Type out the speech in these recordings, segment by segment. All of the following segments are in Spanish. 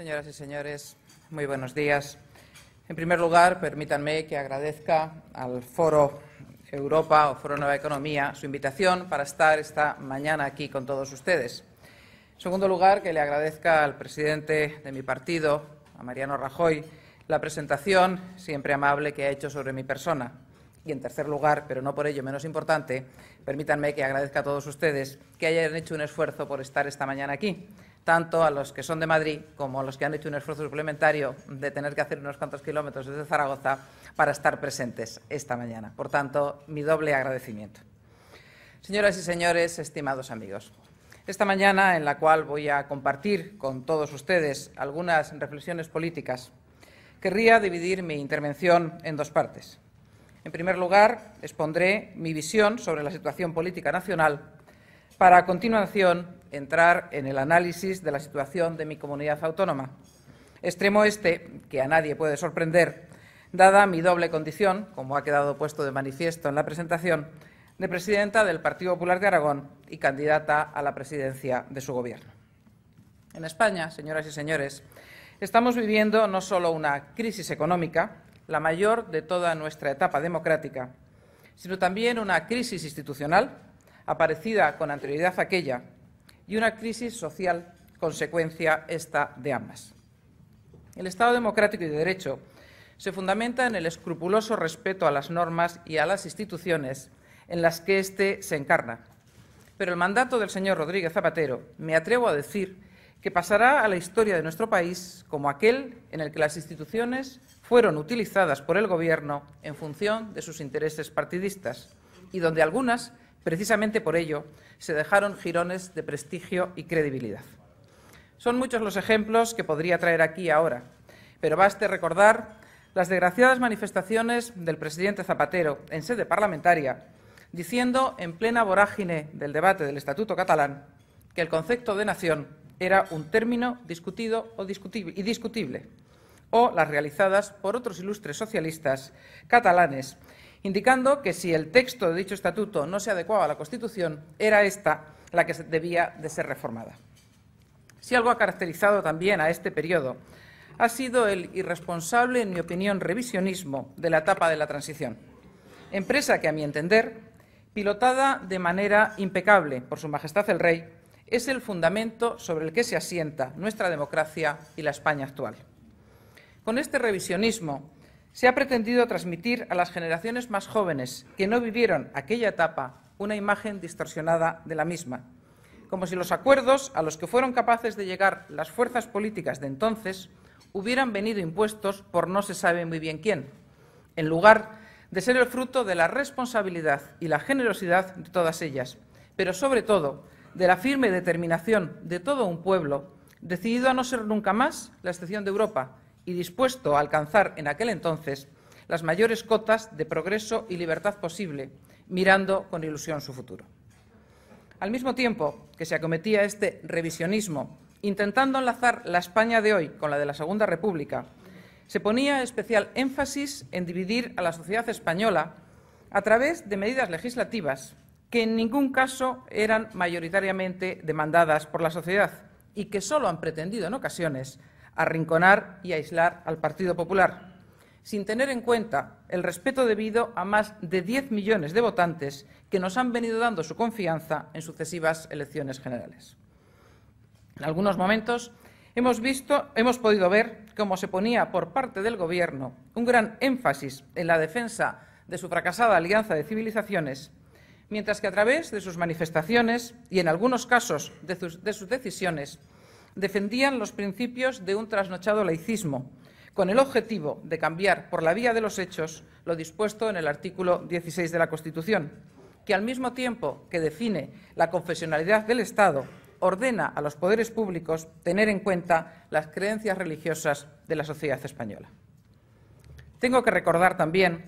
Señoras y señores, muy buenos días. En primer lugar, permítanme que agradezca al Foro Europa o Foro Nueva Economía su invitación para estar esta mañana aquí con todos ustedes. En segundo lugar, que le agradezca al presidente de mi partido, a Mariano Rajoy, la presentación siempre amable que ha hecho sobre mi persona. Y, en tercer lugar, pero no por ello menos importante, permítanme que agradezca a todos ustedes que hayan hecho un esfuerzo por estar esta mañana aquí, tanto a los que son de Madrid como a los que han hecho un esfuerzo suplementario de tener que hacer unos cuantos kilómetros desde Zaragoza para estar presentes esta mañana. Por tanto, mi doble agradecimiento. Señoras y señores, estimados amigos, esta mañana, en la cual voy a compartir con todos ustedes algunas reflexiones políticas, querría dividir mi intervención en dos partes. En primer lugar, expondré mi visión sobre la situación política nacional para, a continuación, entrar en el análisis de la situación de mi comunidad autónoma. Extremo este, que a nadie puede sorprender, dada mi doble condición, como ha quedado puesto de manifiesto en la presentación, de presidenta del Partido Popular de Aragón y candidata a la presidencia de su Gobierno. En España, señoras y señores, estamos viviendo no solo una crisis económica, la mayor de toda nuestra etapa democrática, sino también una crisis institucional, aparecida con anterioridad a aquella, y una crisis social, consecuencia esta de ambas. El Estado democrático y de derecho se fundamenta en el escrupuloso respeto a las normas y a las instituciones en las que éste se encarna. Pero el mandato del señor Rodríguez Zapatero, me atrevo a decir, que pasará a la historia de nuestro país como aquel en el que las instituciones fueron utilizadas por el Gobierno en función de sus intereses partidistas y donde algunas, precisamente por ello, se dejaron jirones de prestigio y credibilidad. Son muchos los ejemplos que podría traer aquí ahora, pero baste recordar las desgraciadas manifestaciones del presidente Zapatero en sede parlamentaria, diciendo en plena vorágine del debate del Estatuto catalán que el concepto de nación era un término discutido discutible, y discutible, o las realizadas por otros ilustres socialistas catalanes, indicando que si el texto de dicho estatuto no se adecuaba a la Constitución, era esta la que debía de ser reformada. Si algo ha caracterizado también a este periodo ha sido el irresponsable, en mi opinión, revisionismo de la etapa de la transición, empresa que, a mi entender, pilotada de manera impecable por Su Majestad el Rey, es el fundamento sobre el que se asienta nuestra democracia y la España actual. Con este revisionismo se ha pretendido transmitir a las generaciones más jóvenes que no vivieron aquella etapa una imagen distorsionada de la misma, como si los acuerdos a los que fueron capaces de llegar las fuerzas políticas de entonces hubieran venido impuestos por no se sabe muy bien quién, en lugar de ser el fruto de la responsabilidad y la generosidad de todas ellas, pero sobre todo de la firme determinación de todo un pueblo decidido a no ser nunca más la excepción de Europa y dispuesto a alcanzar en aquel entonces las mayores cotas de progreso y libertad posible, mirando con ilusión su futuro. Al mismo tiempo que se acometía este revisionismo, intentando enlazar la España de hoy con la de la Segunda República, se ponía especial énfasis en dividir a la sociedad española a través de medidas legislativas que en ningún caso eran mayoritariamente demandadas por la sociedad y que solo han pretendido en ocasiones arrinconar y aislar al Partido Popular, sin tener en cuenta el respeto debido a más de 10 millones de votantes que nos han venido dando su confianza en sucesivas elecciones generales. En algunos momentos hemos hemos podido ver cómo se ponía por parte del Gobierno un gran énfasis en la defensa de su fracasada alianza de civilizaciones mientras que a través de sus manifestaciones y, en algunos casos, de sus, de sus decisiones, defendían los principios de un trasnochado laicismo, con el objetivo de cambiar por la vía de los hechos lo dispuesto en el artículo 16 de la Constitución, que al mismo tiempo que define la confesionalidad del Estado, ordena a los poderes públicos tener en cuenta las creencias religiosas de la sociedad española. Tengo que recordar también,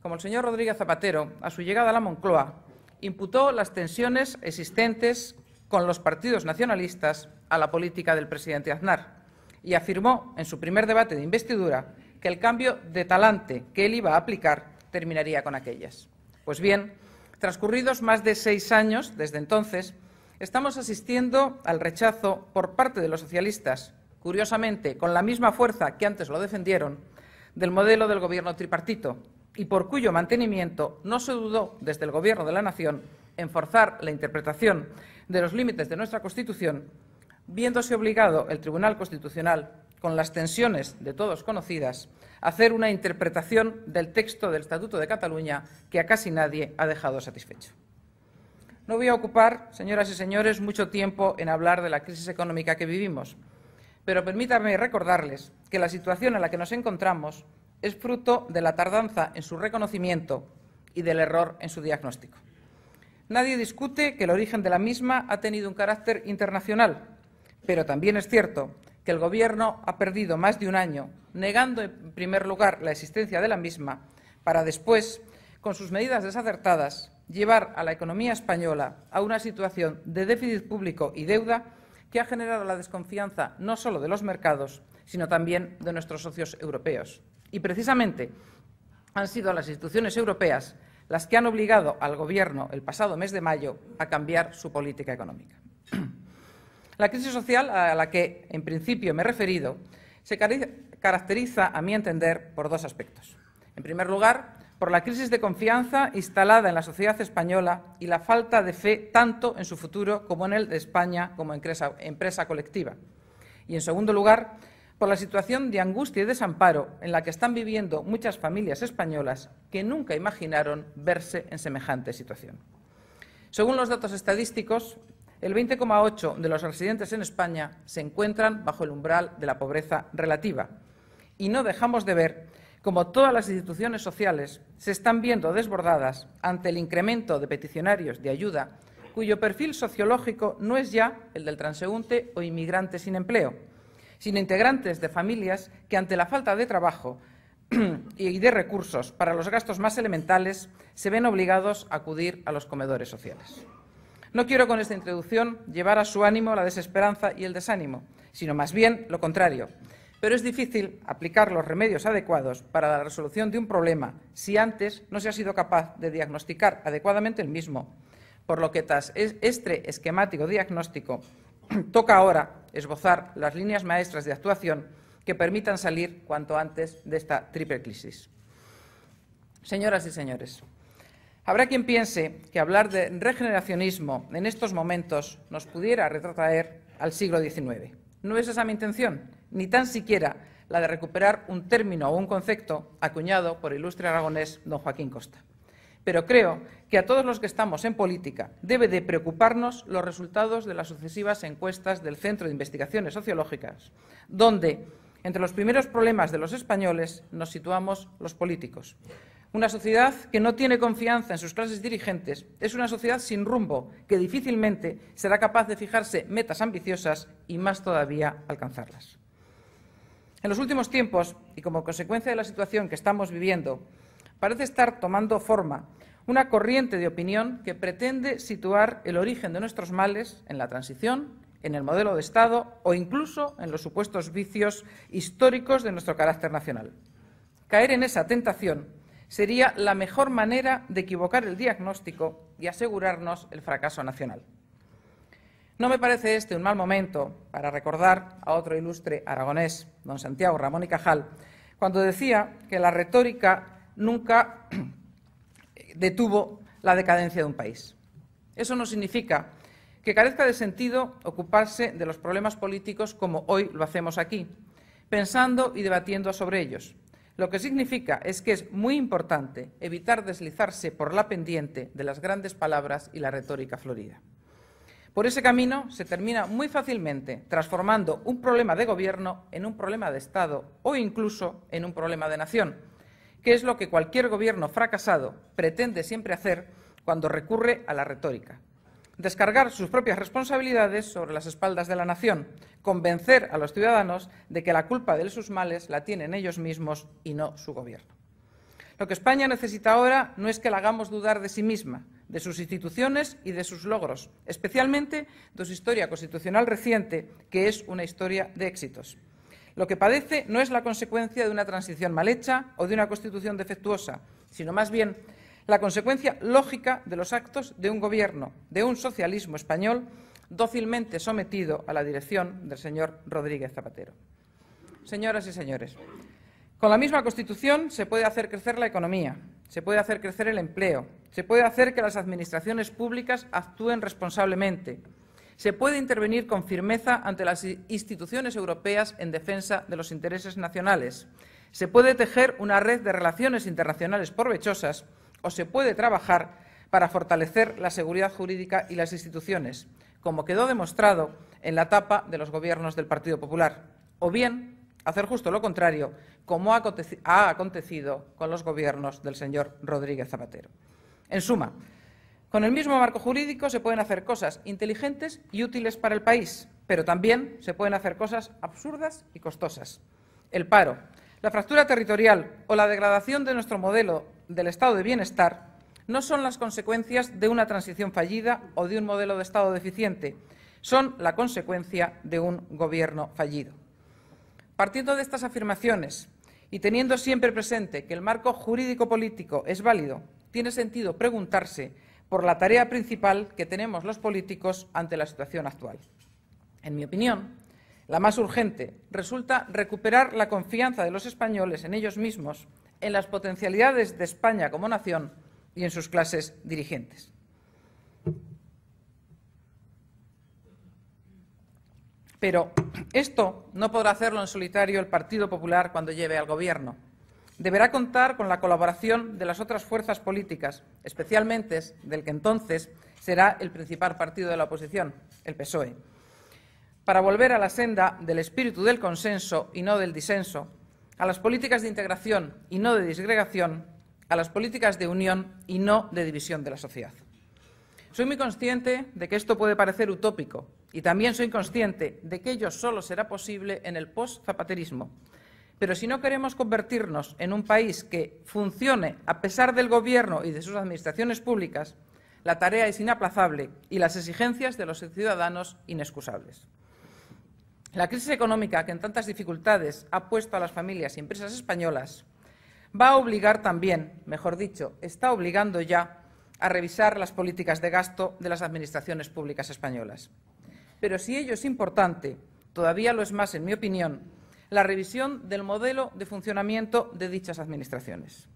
como el señor Rodríguez Zapatero, a su llegada a la Moncloa, imputó las tensiones existentes con los partidos nacionalistas a la política del presidente Aznar y afirmó en su primer debate de investidura que el cambio de talante que él iba a aplicar terminaría con aquellas. Pues bien, transcurridos más de seis años desde entonces, estamos asistiendo al rechazo por parte de los socialistas curiosamente con la misma fuerza que antes lo defendieron, del modelo del gobierno tripartito y por cuyo mantenimiento no se dudó desde el Gobierno de la Nación en forzar la interpretación de los límites de nuestra Constitución, viéndose obligado el Tribunal Constitucional, con las tensiones de todos conocidas, a hacer una interpretación del texto del Estatuto de Cataluña que a casi nadie ha dejado satisfecho. No voy a ocupar, señoras y señores, mucho tiempo en hablar de la crisis económica que vivimos, pero permítanme recordarles que la situación en la que nos encontramos es fruto de la tardanza en su reconocimiento y del error en su diagnóstico. Nadie discute que el origen de la misma ha tenido un carácter internacional, pero también es cierto que el Gobierno ha perdido más de un año negando, en primer lugar, la existencia de la misma, para después, con sus medidas desacertadas, llevar a la economía española a una situación de déficit público y deuda que ha generado la desconfianza no solo de los mercados, sino también de nuestros socios europeos. Y precisamente han sido las instituciones europeas las que han obligado al Gobierno el pasado mes de mayo a cambiar su política económica. La crisis social a la que en principio me he referido se caracteriza, a mi entender, por dos aspectos. En primer lugar, por la crisis de confianza instalada en la sociedad española y la falta de fe tanto en su futuro como en el de España como empresa, colectiva. Y, en segundo lugar, por la situación de angustia y desamparo en la que están viviendo muchas familias españolas que nunca imaginaron verse en semejante situación. Según los datos estadísticos, el 20,8 de los residentes en España se encuentran bajo el umbral de la pobreza relativa. Y no dejamos de ver como todas las instituciones sociales, se están viendo desbordadas ante el incremento de peticionarios de ayuda cuyo perfil sociológico no es ya el del transeúnte o inmigrante sin empleo, sino integrantes de familias que, ante la falta de trabajo y de recursos para los gastos más elementales, se ven obligados a acudir a los comedores sociales. No quiero con esta introducción llevar a su ánimo la desesperanza y el desánimo, sino más bien lo contrario, pero es difícil aplicar los remedios adecuados para la resolución de un problema si antes no se ha sido capaz de diagnosticar adecuadamente el mismo, por lo que tras este esquemático diagnóstico toca ahora esbozar las líneas maestras de actuación que permitan salir cuanto antes de esta triple crisis. Señoras y señores, habrá quien piense que hablar de regeneracionismo en estos momentos nos pudiera retrotraer al siglo XIX. No es esa mi intención ni tan siquiera la de recuperar un término o un concepto acuñado por el ilustre aragonés don Joaquín Costa. Pero creo que a todos los que estamos en política debe de preocuparnos los resultados de las sucesivas encuestas del Centro de Investigaciones Sociológicas, donde, entre los primeros problemas de los españoles, nos situamos los políticos. Una sociedad que no tiene confianza en sus clases dirigentes es una sociedad sin rumbo que difícilmente será capaz de fijarse metas ambiciosas y más todavía alcanzarlas. En los últimos tiempos, y como consecuencia de la situación que estamos viviendo, parece estar tomando forma una corriente de opinión que pretende situar el origen de nuestros males en la transición, en el modelo de Estado o incluso en los supuestos vicios históricos de nuestro carácter nacional. Caer en esa tentación sería la mejor manera de equivocar el diagnóstico y asegurarnos el fracaso nacional. No me parece este un mal momento para recordar a otro ilustre aragonés, don Santiago Ramón y Cajal, cuando decía que la retórica nunca detuvo la decadencia de un país. Eso no significa que carezca de sentido ocuparse de los problemas políticos como hoy lo hacemos aquí, pensando y debatiendo sobre ellos. Lo que significa es que es muy importante evitar deslizarse por la pendiente de las grandes palabras y la retórica florida. Por ese camino se termina muy fácilmente transformando un problema de gobierno en un problema de Estado o incluso en un problema de nación, que es lo que cualquier gobierno fracasado pretende siempre hacer cuando recurre a la retórica. Descargar sus propias responsabilidades sobre las espaldas de la nación, convencer a los ciudadanos de que la culpa de sus males la tienen ellos mismos y no su gobierno. Lo que España necesita ahora no es que la hagamos dudar de sí misma, de sus instituciones y de sus logros, especialmente de su historia constitucional reciente, que es una historia de éxitos. Lo que padece no es la consecuencia de una transición mal hecha o de una constitución defectuosa, sino más bien la consecuencia lógica de los actos de un gobierno, de un socialismo español, dócilmente sometido a la dirección del señor Rodríguez Zapatero. Señoras y señores, con la misma Constitución se puede hacer crecer la economía, se puede hacer crecer el empleo, se puede hacer que las administraciones públicas actúen responsablemente, se puede intervenir con firmeza ante las instituciones europeas en defensa de los intereses nacionales, se puede tejer una red de relaciones internacionales provechosas o se puede trabajar para fortalecer la seguridad jurídica y las instituciones, como quedó demostrado en la etapa de los gobiernos del Partido Popular, o bien hacer justo lo contrario, como ha acontecido con los gobiernos del señor Rodríguez Zapatero. En suma, con el mismo marco jurídico se pueden hacer cosas inteligentes y útiles para el país, pero también se pueden hacer cosas absurdas y costosas. El paro, la fractura territorial o la degradación de nuestro modelo del estado de bienestar no son las consecuencias de una transición fallida o de un modelo de Estado deficiente, son la consecuencia de un Gobierno fallido. Partiendo de estas afirmaciones y teniendo siempre presente que el marco jurídico-político es válido, tiene sentido preguntarse por la tarea principal que tenemos los políticos ante la situación actual. En mi opinión, la más urgente, resulta recuperar la confianza de los españoles en ellos mismos, en las potencialidades de España como nación y en sus clases dirigentes. Pero esto no podrá hacerlo en solitario el Partido Popular cuando lleve al Gobierno. Deberá contar con la colaboración de las otras fuerzas políticas, especialmente del que entonces será el principal partido de la oposición, el PSOE para volver a la senda del espíritu del consenso y no del disenso, a las políticas de integración y no de disgregación, a las políticas de unión y no de división de la sociedad. Soy muy consciente de que esto puede parecer utópico y también soy consciente de que ello solo será posible en el post-zapaterismo. Pero si no queremos convertirnos en un país que funcione a pesar del Gobierno y de sus administraciones públicas, la tarea es inaplazable y las exigencias de los ciudadanos inexcusables. La crisis económica que en tantas dificultades ha puesto a las familias y empresas españolas va a obligar también, mejor dicho, está obligando ya a revisar las políticas de gasto de las administraciones públicas españolas. Pero si ello es importante, todavía lo es más, en mi opinión, la revisión del modelo de funcionamiento de dichas administraciones.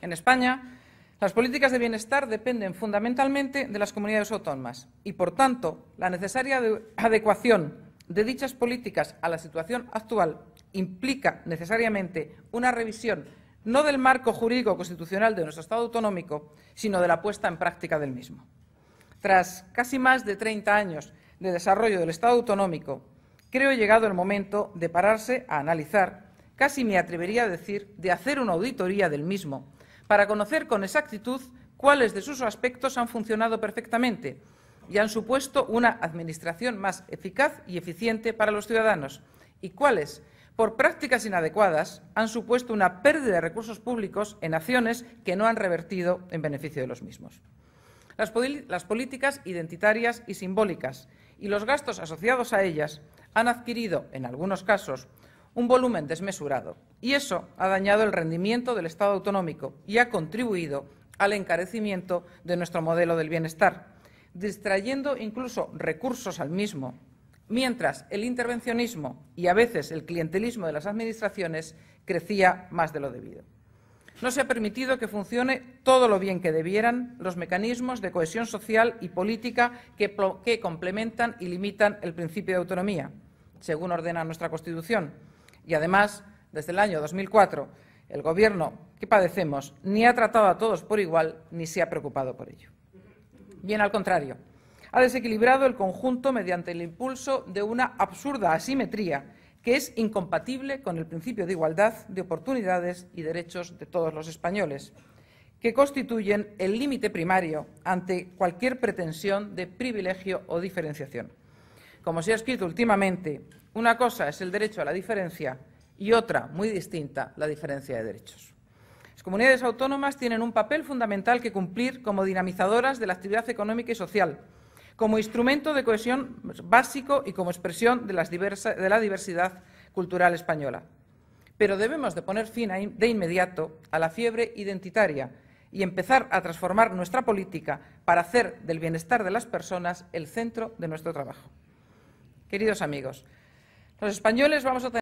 En España, las políticas de bienestar dependen fundamentalmente de las comunidades autónomas y, por tanto, la necesaria adecuación de dichas políticas a la situación actual implica necesariamente una revisión no del marco jurídico constitucional de nuestro Estado autonómico, sino de la puesta en práctica del mismo. Tras casi más de 30 años de desarrollo del Estado autonómico, creo llegado el momento de pararse a analizar, casi me atrevería a decir, de hacer una auditoría del mismo, para conocer con exactitud cuáles de sus aspectos han funcionado perfectamente y han supuesto una administración más eficaz y eficiente para los ciudadanos y cuáles, por prácticas inadecuadas, han supuesto una pérdida de recursos públicos en acciones que no han revertido en beneficio de los mismos. Las, las políticas identitarias y simbólicas y los gastos asociados a ellas han adquirido, en algunos casos, un volumen desmesurado y eso ha dañado el rendimiento del Estado autonómico y ha contribuido al encarecimiento de nuestro modelo del bienestar, distrayendo incluso recursos al mismo, mientras el intervencionismo y a veces el clientelismo de las Administraciones crecía más de lo debido. No se ha permitido que funcione todo lo bien que debieran los mecanismos de cohesión social y política que, que complementan y limitan el principio de autonomía, según ordena nuestra Constitución. Y, además, desde el año 2004, el Gobierno que padecemos ni ha tratado a todos por igual ni se ha preocupado por ello. Bien al contrario, ha desequilibrado el conjunto mediante el impulso de una absurda asimetría que es incompatible con el principio de igualdad de oportunidades y derechos de todos los españoles, que constituyen el límite primario ante cualquier pretensión de privilegio o diferenciación. Como se ha escrito últimamente, una cosa es el derecho a la diferencia y otra, muy distinta, la diferencia de derechos. Las comunidades autónomas tienen un papel fundamental que cumplir como dinamizadoras de la actividad económica y social, como instrumento de cohesión básico y como expresión de, la diversidad cultural española. Pero debemos de poner fin de inmediato a la fiebre identitaria y empezar a transformar nuestra política para hacer del bienestar de las personas el centro de nuestro trabajo. Queridos amigos, los españoles vamos a tener